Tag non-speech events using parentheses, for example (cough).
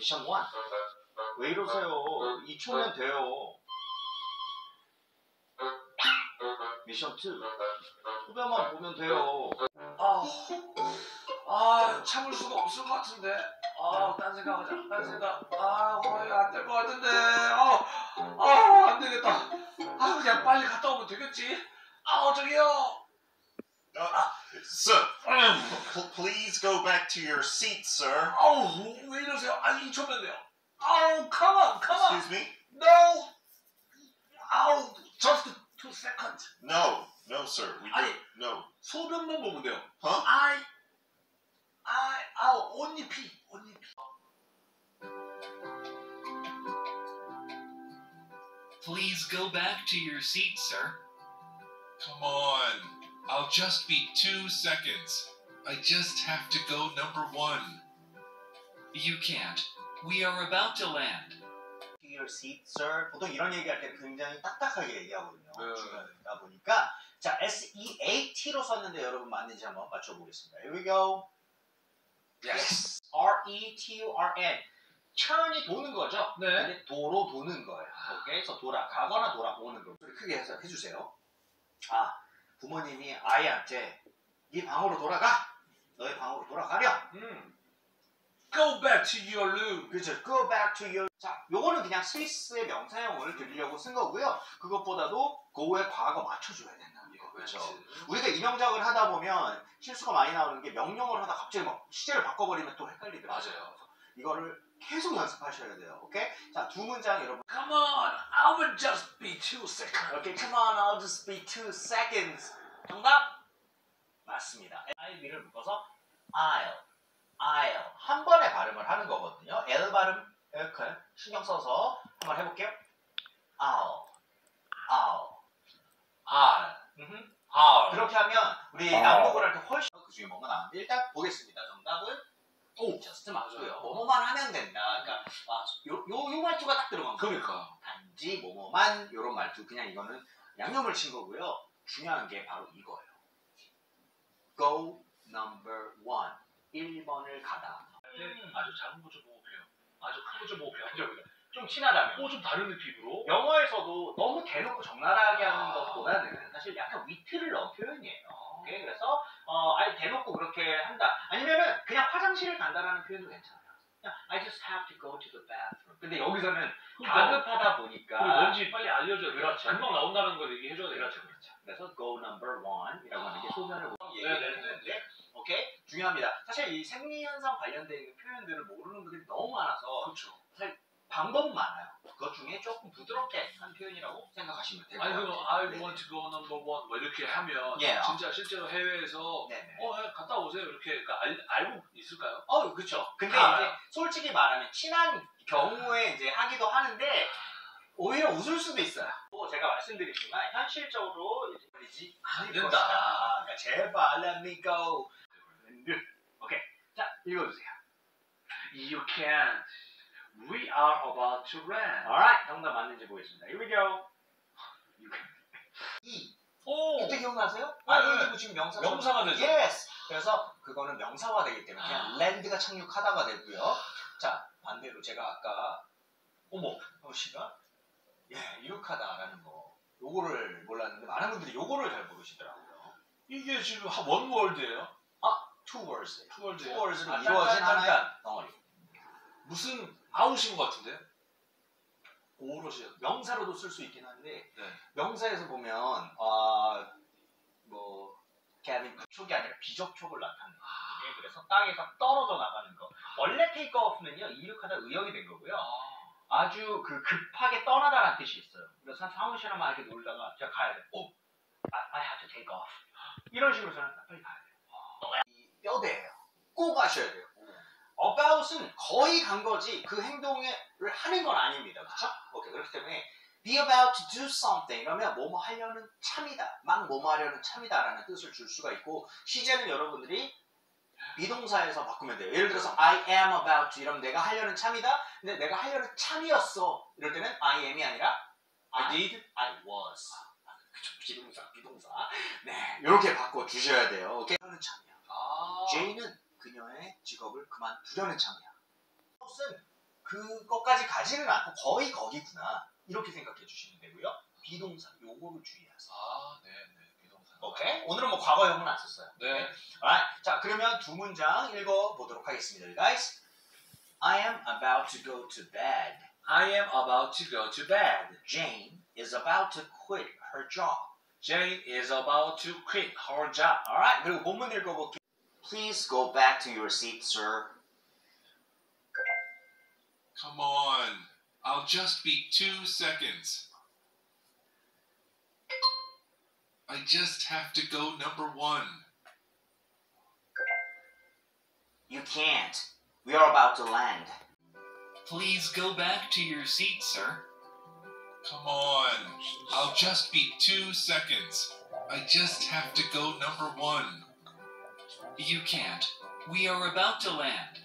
1. 왜 이러세요? 2초면 돼요. 미션 2. 후배만 보면 돼요. 아, 아 참을 수가 없을 것 같은데. 아, 딴 생각하자. 딴 생각. 아, 안될 것 같은데. 아, 아, 안 되겠다. 아, 그냥 빨리 갔다 오면 되겠지. 아, 저기요. Sir, p- please go back to your seat, sir. 아우, 왜 이러세요? 아니, 2초면 돼요. 아우, come on, come on. Excuse me? No. 아우, just two seconds. No, no, sir. We 아니. don't. No. 소변만 보면 돼요. Huh? I, I, 아우, only pee, only pee. Please go back to your seat, sir. Come on. I'll just be two seconds. I just have to go number one. You can't. We are about to land. Your seat, sir. 보통 이런 얘기할 때 굉장히 딱딱하게 얘기하거든요. 네. 중요하다 보니까. 자, S-E-A-T로 썼는데 여러분 맞는지 한번 맞춰보겠습니다. Here we go. Yes. R-E-T-U-R-N. turn이 도는 거죠. 네. 근데 도로 도는 거예요. 오케이? 그래서 돌아가거나 돌아오는 거. 크게 해서 해주세요. 아, 부모님이 아이한테 네 방으로 돌아가. 너의 방으로 돌아가렴. 음. Go back to your room. 그렇죠. Go back to your. 자, 요거는 그냥 스위스의 명사형을 드리려고 쓴 거고요. 그것보다도 go의 과거 맞춰줘야 된다는 거. 그렇죠. 우리가 이 명작을 하다 보면 실수가 많이 나오는 게 명령을 하다 갑자기 막 시제를 바꿔버리면 또 헷갈리더라고요. 맞아요. 이거를 계속 연습하셔야 돼요. 오케이? 자, 두 문장 여러분. Come on, I will just be two seconds. 오케이, come on, I'll just be two seconds. 정답? 맞습니다. I will을 묶어서 I'll, I'll 한 번에 발음을 하는 거거든요. L 발음 이렇게 신경 써서 한번 해볼게요. I'll, I'll, 음흠. R. 그렇게 하면 우리 아. 양복을 할때 훨씬 그 중에 뭐가 나왔는데 일단 보겠습니다. 정답은 오, 저스트 맞고요. 맞아요. 뭐뭐만 하면 된다. 그러니까 아, 요, 요, 요 말투가 딱 들어간 거예요. 그러니까. 단지 뭐뭐만 요런 말투 그냥 이거는 양념을 친 거고요. 중요한 게 바로 이거예요. Go number one. 1번을 가다. 음. 아주 작은 거좀 먹어볼게요. 아주 큰. 그죠, 그죠. 좀 친하다면. 어, 좀 다른 느낌으로. 영어에서도 너무 대놓고 적나라하게 하는 아. 것보다는 사실 약간 위트를 넣은 표현이에요. 오케이? 그래서 어, 아예 대놓고 그렇게 한다. 아니면은 그냥 화장실을 간다라는 표현도 괜찮아요. 그냥 I just have to go to the bathroom. 근데 여기서는 다급하다 보니까 뭔지 빨리 알려줘야 돼. 그렇죠. 금방 나온다는 걸 얘기해줘야 돼. 그렇죠, 그렇죠. 그래서 go number one이라고 하는 게 소변을 네네네. 얘기하는데, 오케이 중요합니다. 사실 이 생리 현상 관련된 있는 표현들을 모르는 분들이 너무 많아서 그렇죠. 방법은 많아요. 그것 중에 조금 부드럽게 한 표현이라고 생각하시면 돼요. 아니, 그럼 I want to go number one 뭐 이렇게 하면 예. 진짜 실제로 해외에서 네네. 어, 예, 갔다 오세요. 이렇게 그러니까 알, 알고 있을까요? 어, 그렇죠. 근데 다 이제. 솔직히 말하면 친한 경우에 이제 하기도 하는데 오히려 웃을 수도 있어요. 또 제가 말씀드리지만 현실적으로 안 않을 된다. 그러니까 제발 let me go. 오케이. 자, 읽어주세요. You can't. We are about to land. Alright, 정답 맞는지 보겠습니다. Here we go. (laughs) 이 오! 그때 기억나세요? 네, 아니, 지금 명사 명사가 되죠. Yes. 그래서 그거는 명사화 되기 때문에 그냥 아. 랜드가 착륙하다가 되고요. 자, 반대로 제가 아까 어머. 어, 씨가 예, 이륙하다라는 거 요거를 몰랐는데 많은 분들이 요거를 잘 모르시더라고요. 이게 지금 한 원월드예요? two words. 투월드 two words로 아, 이루어진 잠깐. 덩어리. 무슨 아웃인 것 같은데? 오롯이요. 명사로도 쓸 수 있긴 한데 네. 명사에서 보면 아, 뭐 개빈 부촉이 아니라 비접촉을 나타내는 거예요. 그래서 땅에서 떨어져 나가는 거. 원래 테이크오프는요 이륙하다 의역이 된 거고요. 아 주 그 급하게 떠나다라는 뜻이 있어요. 그래서 한 사무실에 막 이렇게 놀다가 제가 가야 돼. 어, I, I have to take off. 이런 식으로 저는 빨리 가야 돼요. 이 뼈대예요. 꼭 하셔야 돼요. About은 거의 간 거지 그 행동을 하는 건 아닙니다. 그렇죠? 오케이. 그렇기 때문에 be about to do something 이러면 뭐뭐 하려는 참이다. 막 뭐뭐 하려는 참이다라는 뜻을 줄 수가 있고 시제는 여러분들이 be동사에서 바꾸면 돼요. 예를 들어서 I am about to 이러면 내가 하려는 참이다. 근데 내가 하려는 참이었어. 이럴 때는 I am이 아니라 I did, I was. 아, 그쵸. be동사, be동사. 네, 이렇게 바꿔 주셔야 돼요. 오케이. 하려는 참이야. 아. 제이는 직업을 그만 두려는 참이야. 은 그것까지 가지는 않고 거의 거기구나. 이렇게 생각해 주시면 되고요. be동사 요거를 주의하세요. 아, 네, 네. be동사. 오케이? 오늘은 뭐 과거형은 안 썼어요. 네. Alright. 자, 그러면 두 문장 읽어 보도록 하겠습니다. Guys, I am about to go to bed. I am about to go to bed. Jane is about to quit her job. Jane is about to quit her job. Alright. 그리고 본문 읽어볼게요. Please go back to your seat, sir. Come on. I'll just be two seconds. I just have to go number one. You can't. We are about to land. Please go back to your seat, sir. Come on. I'll just be two seconds. I just have to go number one. You can't. We are about to land.